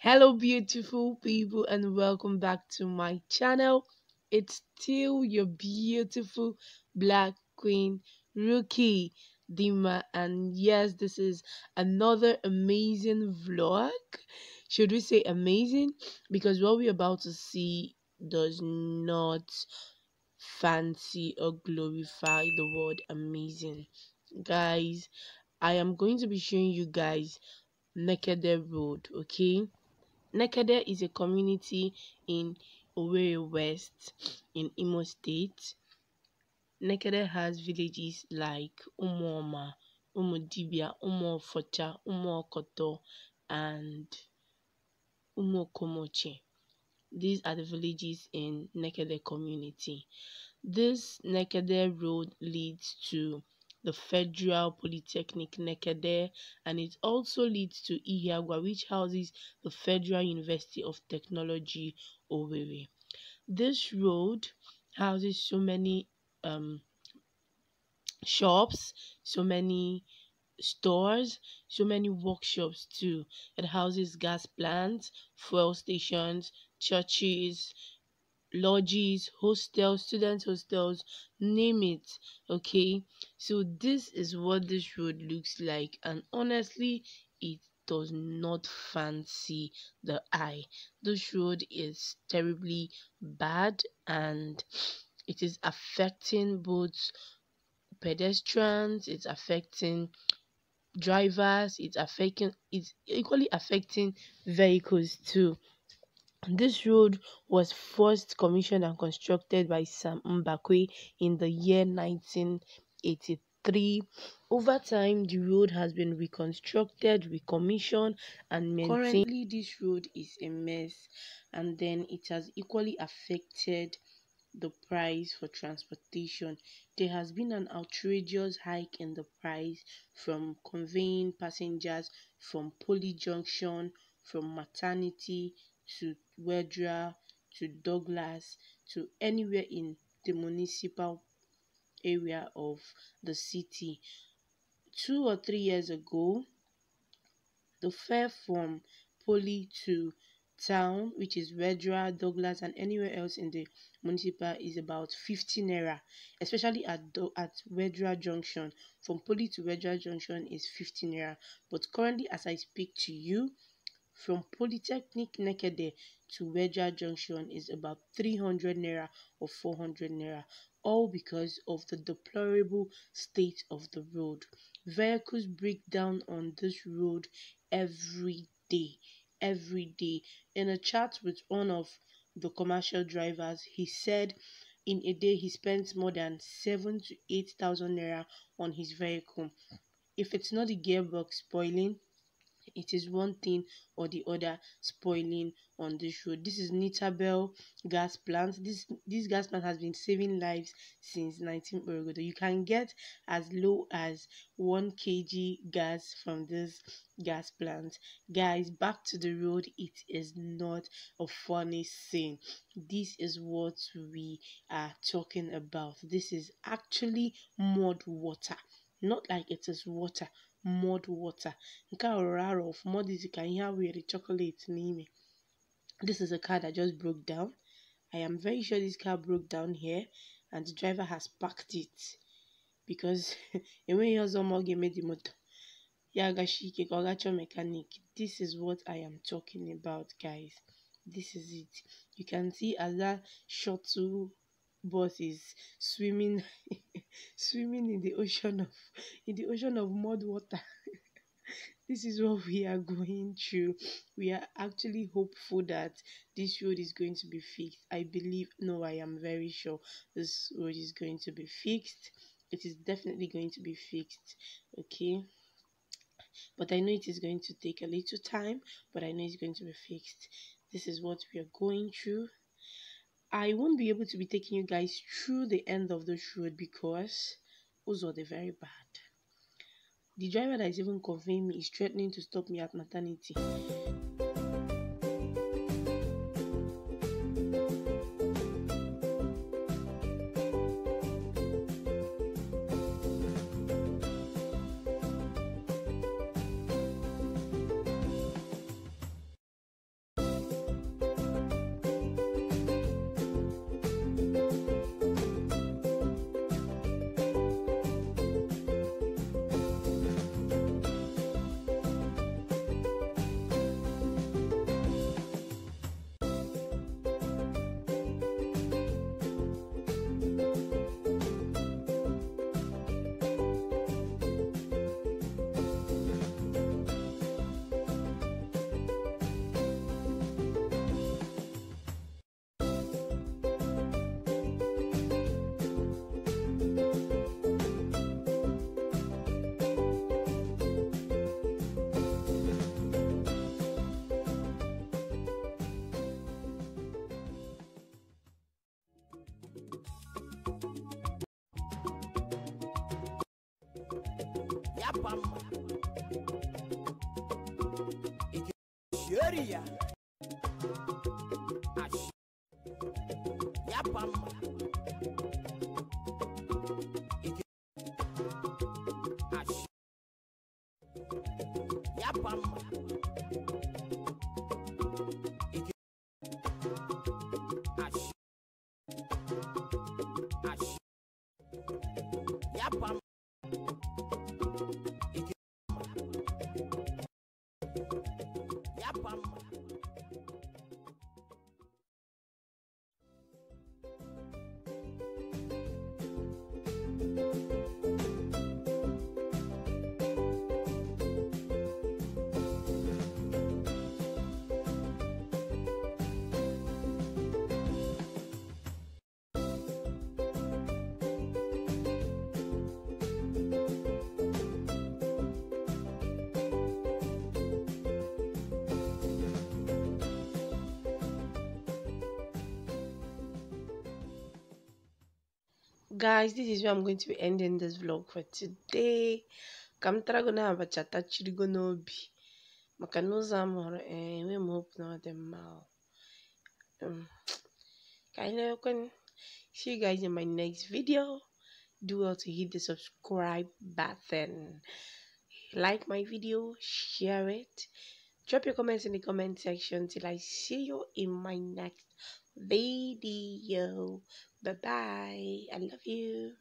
hello beautiful people and welcome back to my channel. It's still your beautiful black queen Rukky Dinma and yes this is another amazing vlog. Should we say amazing? Because what we're about to see does not fancy or glorify the word amazing guys i am going to be showing you guys nekede road okay nekede is a community in Owerri West in Imo State. Nekede has villages like Umuoma, Umudibia, Umuofocha, Umuokoto, and Umuokomoche. These are the villages in Nekede community. This Nekede road leads to the Federal Polytechnic Nekede and it also leads to Ihiagwa which houses the Federal University of Technology Owerri. This road houses so many um, shops, so many stores, so many workshops too. It houses gas plants, fuel stations, churches, lodges, hostels, student hostels, name it. Okay, so this is what this road looks like, and honestly, it does not fancy the eye. This road is terribly bad and it is affecting both pedestrians, it's affecting drivers, it's affecting it's equally affecting vehicles too. This road was first commissioned and constructed by Sam Mbakwe in the year 1983. Over time, the road has been reconstructed, recommissioned, and maintained. Currently, this road is a mess, and then it has equally affected the price for transportation. There has been an outrageous hike in the price from conveying passengers from Poly Junction, from maternity to Wedra to Douglas to anywhere in the municipal area of the city. Two or three years ago, the fare from Poly to town, which is Wedra, Douglas, and anywhere else in the municipal, is about 15 naira, especially at Do- at Wedra Junction. From Poly to Wedra Junction is 15 naira, but currently, as I speak to you, from Polytechnic Nekede to Wedra Junction is about 300 naira or 400 naira, all because of the deplorable state of the road. Vehicles break down on this road every day, every day. In a chat with one of the commercial drivers, he said in a day he spends more than seven to eight thousand naira on his vehicle. If it's not the gearbox spoiling, it is one thing or the other spoiling on this road. This is Nitabel gas plant. This this gas plant has been saving lives since 19 Borogodo. You can get as low as 1 kg gas from this gas plant. Guys, back to the road. It is not a funny scene. This is what we are talking about. This is actually mud water. Not like it is water mud water. Nke a rọrọ arọ ọfụma. Dịzi ka ihe a were chocolate n'ime. This is a car that just broke down. I am very sure this car broke down here and the driver has parked it because enweghị ọzọ ma ọ ga-eme dị moto ya agachi ike ka ọ ga chọọ mechanic. This is what i am talking about guys. This is it. You can see as that shuttle bus is swimming swimming in the ocean of in the ocean of mud water. This is what we are going through. We are actually hopeful that this road is going to be fixed. I believe no i am very sure this road is going to be fixed. It is definitely going to be fixed okay? But i know it is going to take a little time but i know it's going to be fixed. This is what we are going through I won't be able to be taking you guys through the end of the road because those are the very bad. The driver that is even conveying me is threatening to stop me at maternity. Ya pamma ike sheri guys this is where i'm going to be ending this vlog for today. Ka m tara go na abacha tachirigo n'obi maka na ụzọ a m hụrụ ee enwe m hope na um, see you guys in my next video. Do well to hit the subscribe button. Like my video share it. Drop your comments in the comment section till i see you in my next video bye bye i love you